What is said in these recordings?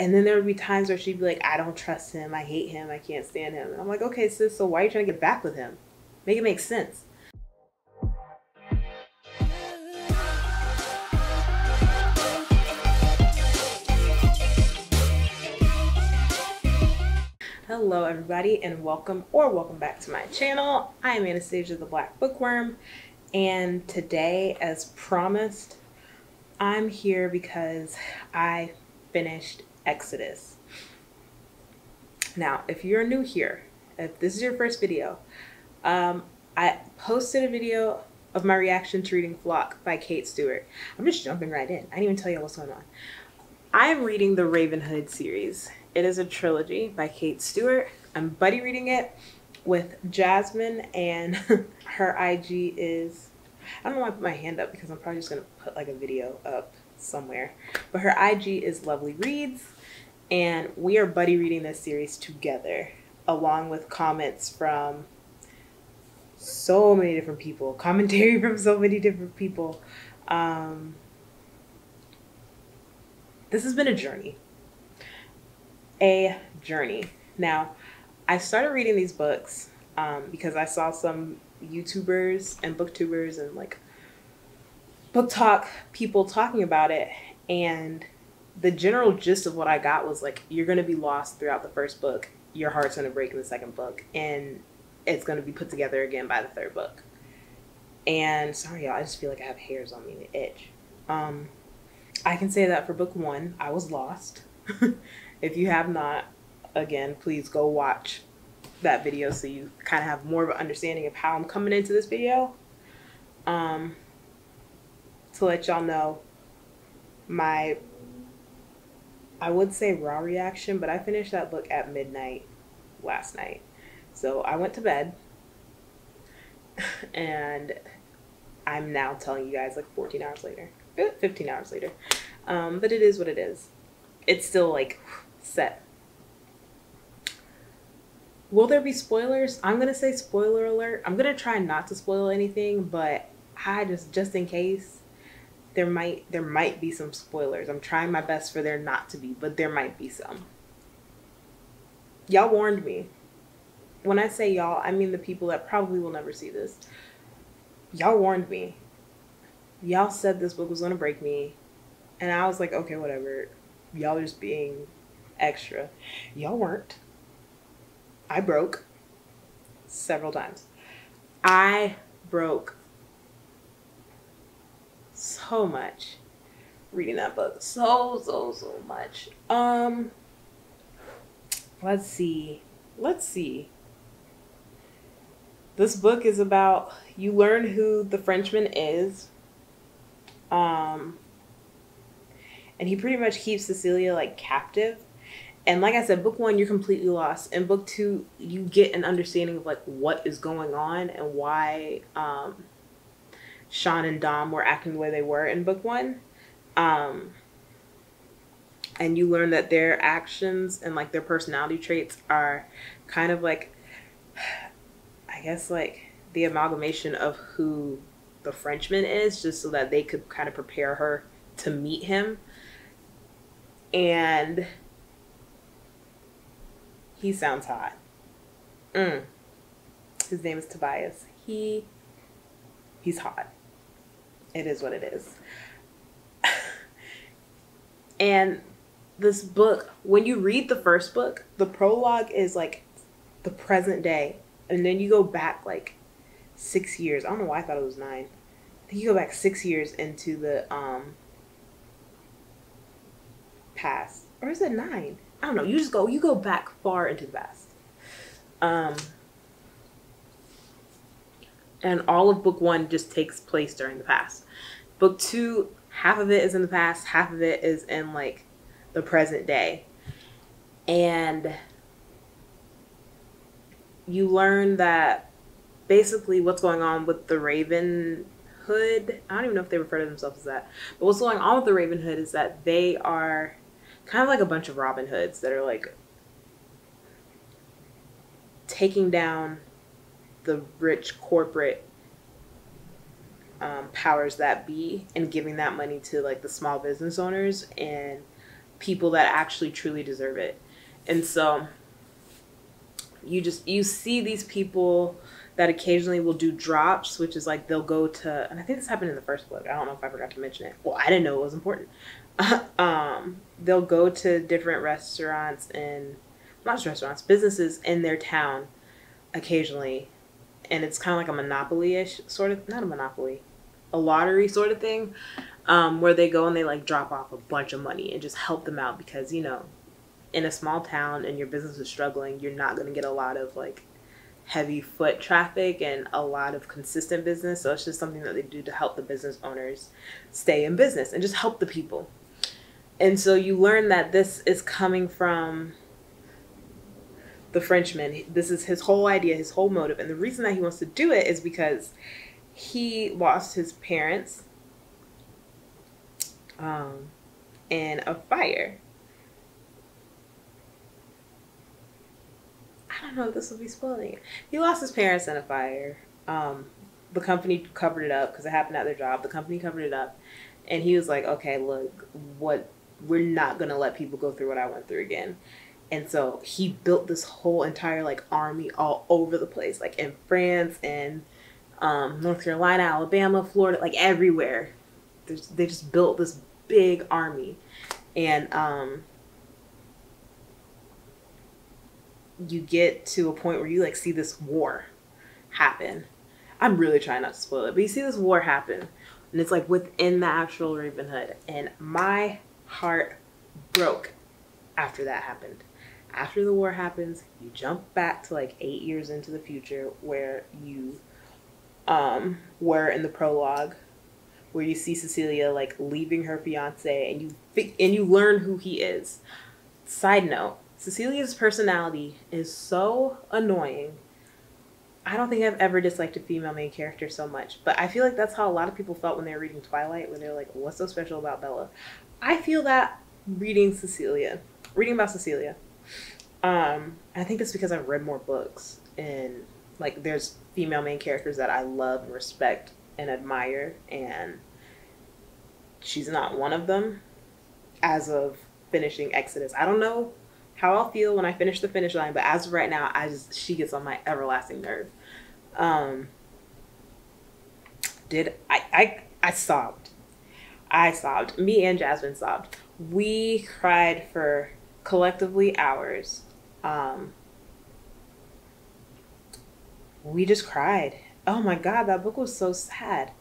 And then there would be times where she'd be like, I don't trust him. I hate him. I can't stand him. And I'm like, okay, sis, so why are you trying to get back with him? Make it make sense. Hello, everybody, and welcome or welcome back to my channel. I am Anastasia the Black Bookworm, and today, as promised, I'm here because I finished Exodus. Now, if you're new here, if this is your first video, um, I posted a video of my reaction to reading Flock by Kate Stewart. I'm just jumping right in. I didn't even tell you what's going on. I am reading the Ravenhood series. It is a trilogy by Kate Stewart. I'm buddy reading it with Jasmine, and her IG is I don't know why I put my hand up because I'm probably just gonna put like a video up somewhere. But her IG is Lovely Reads, and we are buddy reading this series together, along with comments from so many different people, commentary from so many different people. Um, this has been a journey. A journey. Now, I started reading these books um, because I saw some YouTubers and booktubers and like book talk people talking about it. And the general gist of what I got was like, you're going to be lost throughout the first book. Your heart's going to break in the second book. And it's going to be put together again by the third book. And sorry, y'all, I just feel like I have hairs on me, the itch. Um, I can say that for book one, I was lost. if you have not, again, please go watch that video so you kind of have more of an understanding of how I'm coming into this video. Um, to let y'all know my, I would say raw reaction, but I finished that book at midnight last night. So I went to bed and I'm now telling you guys like 14 hours later, 15 hours later. Um, but it is what it is. It's still like set Will there be spoilers? I'm gonna say spoiler alert. I'm gonna try not to spoil anything, but I just just in case there might there might be some spoilers. I'm trying my best for there not to be, but there might be some. Y'all warned me. When I say y'all, I mean the people that probably will never see this. Y'all warned me. Y'all said this book was gonna break me. And I was like, okay, whatever. Y'all just being extra. Y'all weren't I broke several times. I broke so much reading that book. So, so, so much. Um, let's see. Let's see. This book is about you learn who the Frenchman is. Um, and he pretty much keeps Cecilia like captive and like I said, book one, you're completely lost. And book two, you get an understanding of like what is going on and why um, Sean and Dom were acting the way they were in book one. Um, and you learn that their actions and like their personality traits are kind of like, I guess, like the amalgamation of who the Frenchman is, just so that they could kind of prepare her to meet him. And he sounds hot. Mm. His name is Tobias. He he's hot. It is what it is. and this book, when you read the first book, the prologue is like the present day. And then you go back like six years. I don't know why I thought it was nine. You go back six years into the um past. Or is it nine? I don't know. You just go. You go back far into the past. Um, and all of book one just takes place during the past. Book two, half of it is in the past, half of it is in like the present day, and you learn that basically what's going on with the Raven Hood. I don't even know if they refer to themselves as that, but what's going on with the Ravenhood is that they are kind of like a bunch of Robin Hoods that are like taking down the rich corporate um, powers that be and giving that money to like the small business owners and people that actually truly deserve it. And so you just you see these people that occasionally will do drops, which is like they'll go to and I think this happened in the first book. I don't know if I forgot to mention it. Well, I didn't know it was important. um, they'll go to different restaurants and not restaurants, businesses in their town occasionally. And it's kind of like a monopoly ish sort of, not a monopoly, a lottery sort of thing, um, where they go and they like drop off a bunch of money and just help them out because, you know, in a small town and your business is struggling, you're not going to get a lot of like heavy foot traffic and a lot of consistent business. So it's just something that they do to help the business owners stay in business and just help the people. And so you learn that this is coming from the Frenchman. This is his whole idea, his whole motive. And the reason that he wants to do it is because he lost his parents um, in a fire. I don't know if this will be spoiling it. He lost his parents in a fire. Um, the company covered it up because it happened at their job. The company covered it up. And he was like, okay, look, what we're not going to let people go through what I went through again. And so he built this whole entire like army all over the place, like in France and um, North Carolina, Alabama, Florida, like everywhere. There's, they just built this big army. And um, you get to a point where you like see this war happen. I'm really trying not to spoil it, but you see this war happen. And it's like within the actual Ravenhood. And my heart broke after that happened after the war happens, you jump back to like eight years into the future where you um, were in the prologue, where you see Cecilia like leaving her fiance and you and you learn who he is. Side note, Cecilia's personality is so annoying. I don't think I've ever disliked a female main character so much, but I feel like that's how a lot of people felt when they were reading Twilight, when they were like, what's so special about Bella? I feel that reading Cecilia, reading about Cecilia. Um, I think it's because I've read more books and like there's female main characters that I love and respect and admire and she's not one of them as of finishing Exodus. I don't know how I'll feel when I finish the finish line, but as of right now, I just she gets on my everlasting nerve. Um, did I I I sobbed. I sobbed. Me and Jasmine sobbed. We cried for collectively hours um, we just cried. Oh my God, that book was so sad.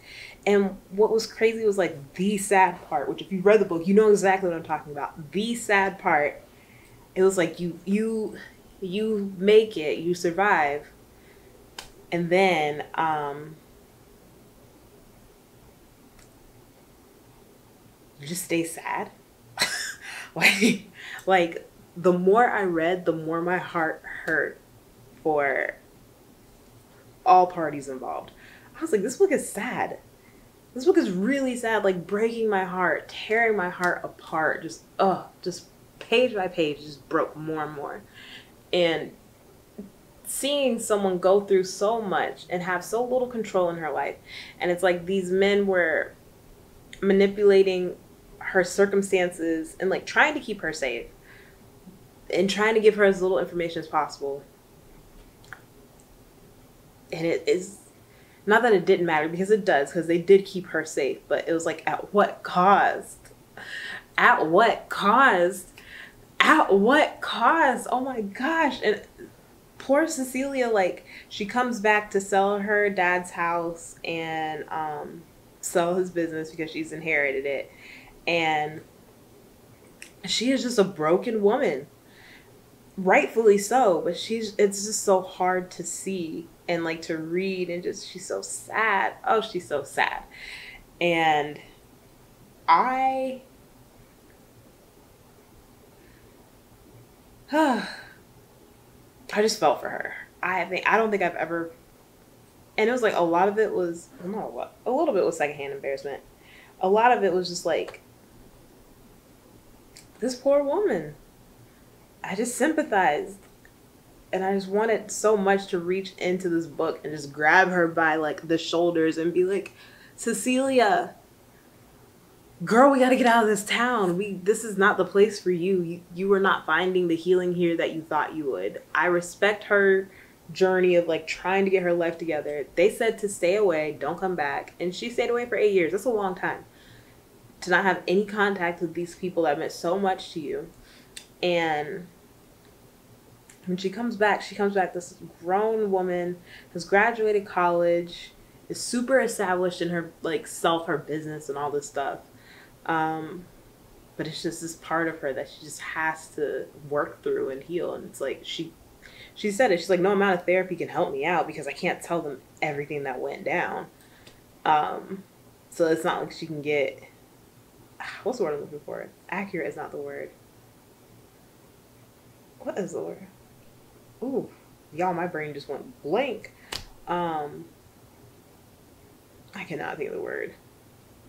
And what was crazy was like the sad part, which if you read the book, you know exactly what I'm talking about. The sad part, it was like you you you make it, you survive, and then um you just stay sad. like like the more I read, the more my heart hurt for all parties involved. I was like, this book is sad. This book is really sad, like breaking my heart, tearing my heart apart. Just, oh, just page by page, just broke more and more. And seeing someone go through so much and have so little control in her life. And it's like these men were manipulating her circumstances and like trying to keep her safe and trying to give her as little information as possible. And it is not that it didn't matter because it does, because they did keep her safe, but it was like at what cost? At what cost? At what cost? Oh my gosh. And poor Cecilia, like, she comes back to sell her dad's house and um, sell his business because she's inherited it. And she is just a broken woman rightfully so but she's it's just so hard to see and like to read and just she's so sad. Oh she's so sad. And i i just felt for her. I think i don't think i've ever and it was like a lot of it was not a a little bit was secondhand embarrassment. A lot of it was just like this poor woman I just sympathized. And I just wanted so much to reach into this book and just grab her by like the shoulders and be like, Cecilia, girl, we got to get out of this town. We this is not the place for you. You you were not finding the healing here that you thought you would. I respect her journey of like trying to get her life together. They said to stay away, don't come back, and she stayed away for 8 years. That's a long time. To not have any contact with these people that meant so much to you. And when she comes back, she comes back this grown woman, has graduated college, is super established in her like self, her business and all this stuff um, but it's just this part of her that she just has to work through and heal. And it's like she she said it. She's like, no amount of therapy can help me out because I can't tell them everything that went down. Um, so it's not like she can get what's the word I'm looking for? Accurate is not the word. What is the word? Ooh, y'all, my brain just went blank. Um, I cannot think of the word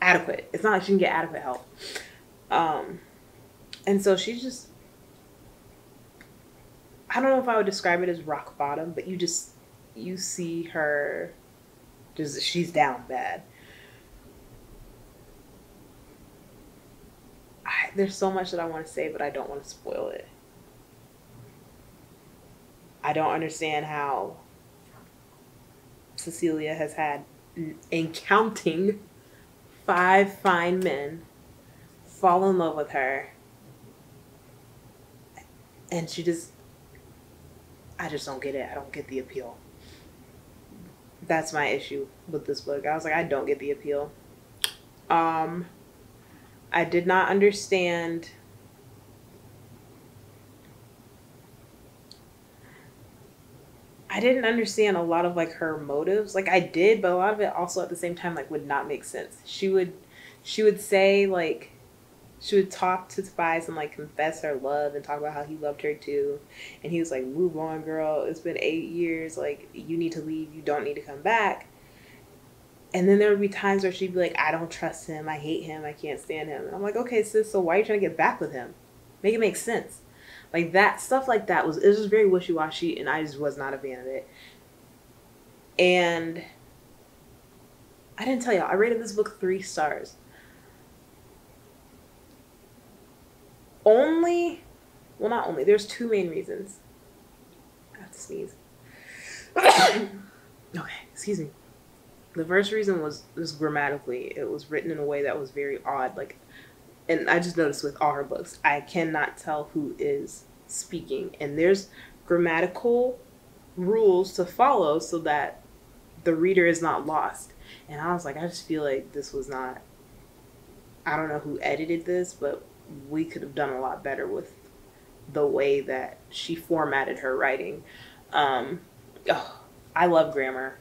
adequate. It's not like she can get adequate help. Um, and so she's just, I don't know if I would describe it as rock bottom, but you just, you see her, just, she's down bad. I, there's so much that I want to say, but I don't want to spoil it. I don't understand how Cecilia has had in counting five fine men fall in love with her. And she just, I just don't get it. I don't get the appeal. That's my issue with this book. I was like, I don't get the appeal. Um, I did not understand I didn't understand a lot of like her motives. Like I did, but a lot of it also at the same time like would not make sense. She would she would say like she would talk to Tobias and like confess her love and talk about how he loved her too. And he was like, Move on, girl. It's been eight years. Like, you need to leave. You don't need to come back. And then there would be times where she'd be like, I don't trust him. I hate him. I can't stand him. And I'm like, Okay, sis, so why are you trying to get back with him? Make it make sense. Like that stuff like that was it was just very wishy washy, and I just was not a fan of it. And I didn't tell y'all I rated this book three stars. Only, well, not only. There's two main reasons. I have to sneeze. okay, excuse me. The first reason was was grammatically. It was written in a way that was very odd. Like and I just noticed with all her books, I cannot tell who is speaking. And there's grammatical rules to follow so that the reader is not lost. And I was like, I just feel like this was not, I don't know who edited this, but we could have done a lot better with the way that she formatted her writing. Um, oh, I love grammar,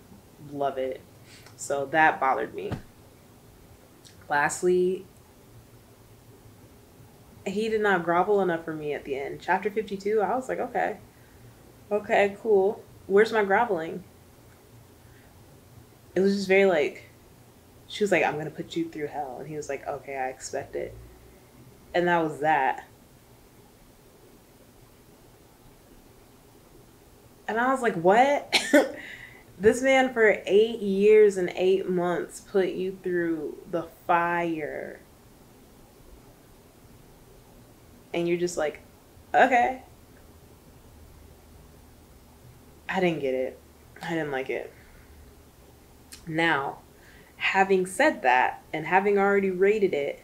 love it. So that bothered me. Lastly, he did not grovel enough for me at the end. Chapter 52, I was like, okay. Okay, cool. Where's my groveling? It was just very like, she was like, I'm going to put you through hell. And he was like, okay, I expect it. And that was that. And I was like, what? this man for eight years and eight months put you through the fire and you're just like, okay. I didn't get it. I didn't like it. Now, having said that, and having already rated it,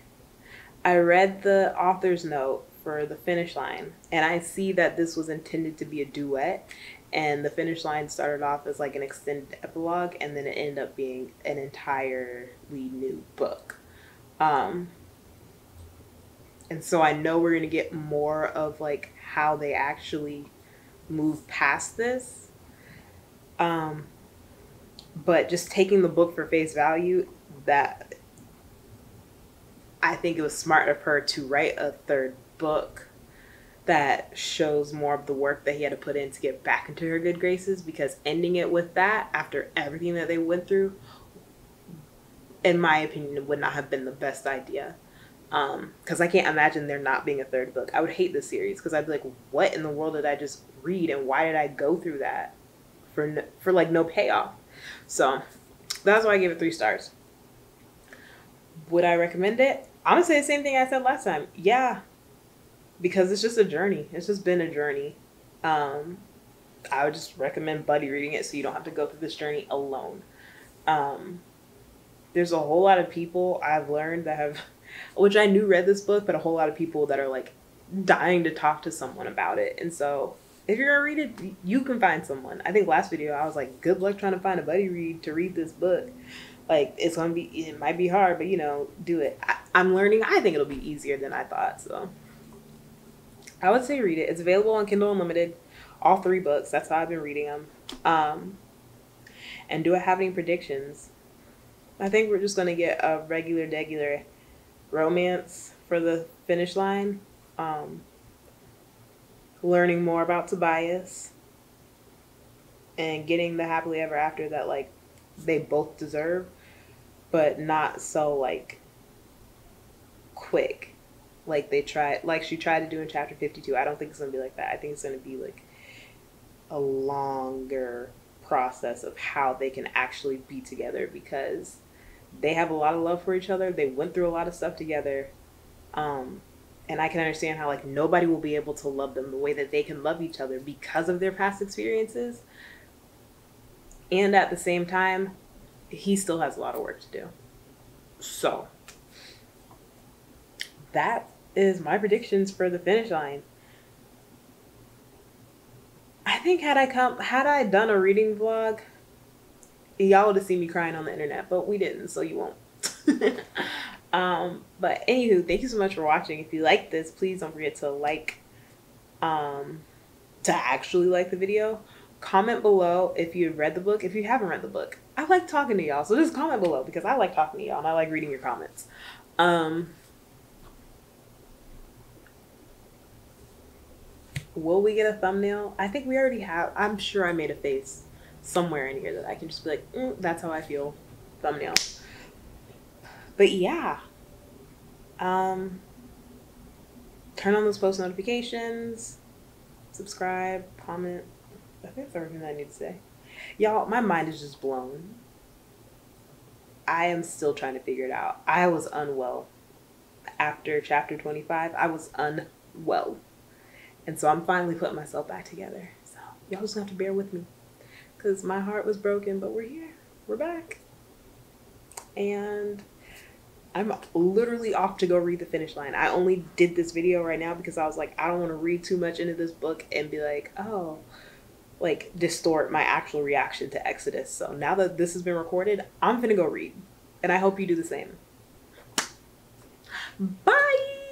I read the author's note for the finish line, and I see that this was intended to be a duet, and the finish line started off as like an extended epilogue, and then it ended up being an entirely new book. Um, and so I know we're going to get more of like how they actually move past this. Um, but just taking the book for face value, that I think it was smart of her to write a third book that shows more of the work that he had to put in to get back into her good graces because ending it with that after everything that they went through in my opinion would not have been the best idea because um, I can't imagine there not being a third book. I would hate this series because I'd be like, what in the world did I just read and why did I go through that for no, for like no payoff? So that's why I gave it three stars. Would I recommend it? I'm gonna say the same thing I said last time. Yeah, because it's just a journey. It's just been a journey. Um, I would just recommend buddy reading it so you don't have to go through this journey alone. Um, there's a whole lot of people I've learned that have, which I knew read this book, but a whole lot of people that are like dying to talk to someone about it. And so if you're gonna read it, you can find someone. I think last video I was like, good luck trying to find a buddy read to read this book. Like it's gonna be, it might be hard, but you know, do it. I, I'm learning. I think it'll be easier than I thought. So I would say read it. It's available on Kindle Unlimited. All three books. That's how I've been reading them. Um, and do I have any predictions? I think we're just gonna get a regular, regular romance for the finish line. Um, learning more about Tobias and getting the happily ever after that like they both deserve, but not so like quick like they tried like she tried to do in chapter 52 i don't think it's gonna be like that i think it's gonna be like a longer process of how they can actually be together because they have a lot of love for each other. They went through a lot of stuff together. Um and i can understand how like nobody will be able to love them the way that they can love each other because of their past experiences. And at the same time he still has a lot of work to do. So that is my predictions for the finish line. I think had I come had I done a reading vlog, y'all would have seen me crying on the internet, but we didn't, so you won't. um, but anywho, thank you so much for watching. If you like this, please don't forget to like um to actually like the video. Comment below if you've read the book. If you haven't read the book, I like talking to y'all, so just comment below because I like talking to y'all and I like reading your comments. Um will we get a thumbnail? I think we already have. I'm sure I made a face somewhere in here that I can just be like, mm, that's how I feel. Thumbnail. But yeah. Um, turn on those post notifications, subscribe, comment. I think that's everything I need to say. Y'all, my mind is just blown. I am still trying to figure it out. I was unwell after chapter 25. I was unwell. And so I'm finally putting myself back together. So y'all just have to bear with me. Because my heart was broken, but we're here. We're back. And I'm literally off to go read the finish line. I only did this video right now because I was like, I don't want to read too much into this book and be like, oh, like distort my actual reaction to Exodus. So now that this has been recorded, I'm gonna go read. And I hope you do the same. Bye!